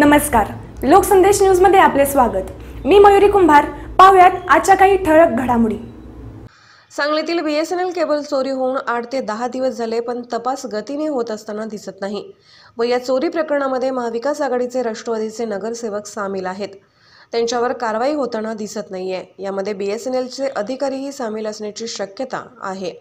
नमस्कार. लोकसंदेश न्यूजमध्ये आपले स्वागत. मी मयुरी कुंभार. पाहुयात आजच्या काही ठळक घडामोडी. सांगलीतील B S N L cable चोरी होऊन आठ ते दहा दिवस झाले पण तपास गतीने होत असताना दिसत नाही. व या चोरी प्रकरणामध्ये महाविकास आघाडीचे राष्ट्रवादीचे नगरसेवक सामील आहेत. त्यांच्यावर कारवाई होताना दिसत नाहीये. यामध्ये बी एस एन एलचे अधिकारीही सामील असण्याची शक्यता आहे.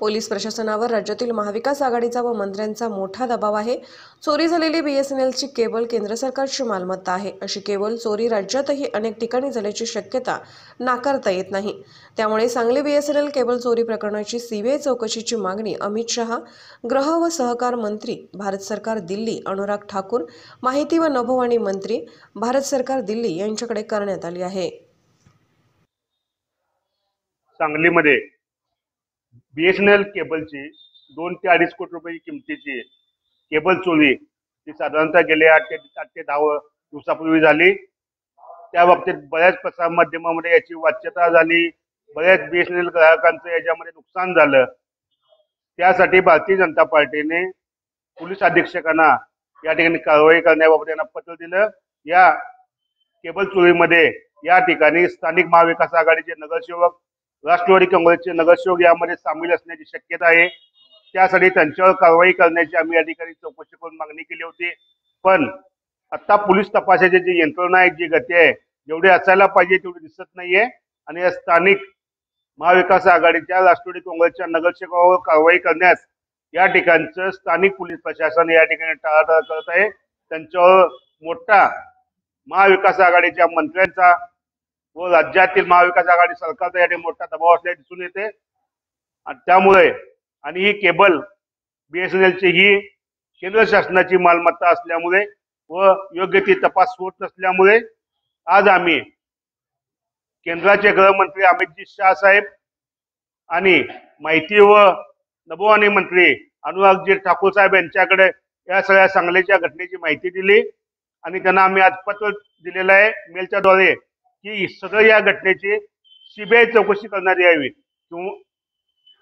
पोलीस प्रशासनावर राज्यातील महाविकास आघाडीचा व मंत्र्यांचा मोठा दबाव आहे. चोरी झालेली बीएसएनएलची केबल केंद्र सरकारची मालमत्ता आहे. अशी केबल चोरी राज्यातही अनेक ठिकाणी झाल्याची शक्यता नाकारता येत नाही. त्यामुळे सांगली बीएसएनएल केबल चोरी प्रकरणाची सीबीआय चौकशीची मागणी अमित शहा गृह व सहकार मंत्री भारत सरकार दिल्ली अनुराग ठाकूर माहिती व नभोवाणी मंत्री भारत सरकार दिल्ली यांच्याकडे करण्यात आली आहे. सांगलीमध्ये बीएसएनएल केबलची दोन ते अडीच कोटी रुपये किमतीची केबल चोरी ती साधारणतः गेले आठ ते आठ ते दहा दिवसापूर्वी झाली. त्या बाबतीत बऱ्याच प्रसार माध्यमामध्ये याची वाच्यता झाली. बऱ्याच बीएसएनएल ग्राहकांचं याच्यामध्ये नुकसान झालं. त्यासाठी भारतीय जनता पार्टीने पोलीस अधीक्षकांना या ठिकाणी कारवाई करण्याबाबत यांना पत्र दिलं. या केबल चोरीमध्ये या ठिकाणी स्थानिक महाविकास आघाडीचे नगरसेवक राष्ट्रवादी काँग्रेसचे नगरसेवक यामध्ये सामील असण्याची शक्यता आहे. त्यासाठी त्यांच्यावर कारवाई करण्याची आम्ही या ठिकाणी चौकशी करून मागणी केली होती. पण आता पोलीस तपासाची जी यंत्रणा आहे जी गती आहे जेवढी असायला पाहिजे तेवढी दिसत नाहीये. आणि या स्थानिक महाविकास आघाडीच्या राष्ट्रवादी काँग्रेसच्या नगरसेवकावर कारवाई करण्यास या ठिकाणचं स्थानिक पोलीस प्रशासन या ठिकाणी टाळाटाळ करत आहे. त्यांच्यावर मोठा महाविकास आघाडीच्या मंत्र्यांचा व राज्यातील महाविकास आघाडी सरकारचा या ठिकाणी मोठा दबाव असल्याचे दिसून येते. आणि त्यामुळे आणि ही केबल बीएसएनएलची ही केंद्र शासनाची मालमत्ता असल्यामुळे व योग्य ती तपास होत नसल्यामुळे आज आम्ही केंद्राचे गृहमंत्री अमितजी शाह साहेब आणि माहिती व नभोवाणी मंत्री अनुरागजी ठाकूर साहेब यांच्याकडे या सगळ्या सांगलीच्या घटनेची माहिती दिली. आणि त्यांना आम्ही आज पत्र दिलेलं आहे. मेलच्या द्वारे की सगळं या घटनेची सीबीआय चौकशी करण्यात यावी.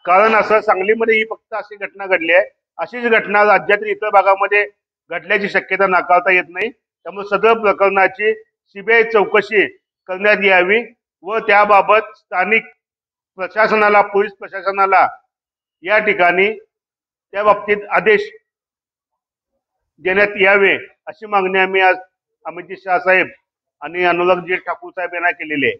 कारण असं सांगलीमध्ये ही फक्त अशी घटना घडली आहे. अशीच घटना राज्यातील इतर भागामध्ये घडल्याची शक्यता नाकारता येत नाही. त्यामुळे सदर प्रकरणाची सीबीआय चौकशी करण्यात यावी व त्याबाबत स्थानिक प्रशासनाला पोलीस प्रशासनाला या ठिकाणी त्या बाबतीत आदेश देण्यात यावे अशी मागणी आम्ही आज अमित शाह साहेब आणि अनुरागजी ठाकूर साहेब यांना केलेली आहे.